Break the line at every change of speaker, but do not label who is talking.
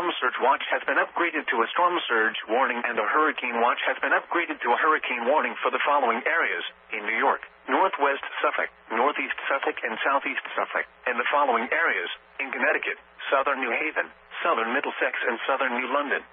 Storm surge watch has been upgraded to a storm surge warning and a hurricane watch has been upgraded to a hurricane warning for the following areas in New York, Northwest Suffolk, Northeast Suffolk, and Southeast Suffolk, and the following areas in Connecticut, Southern New Haven, Southern Middlesex, and Southern New London.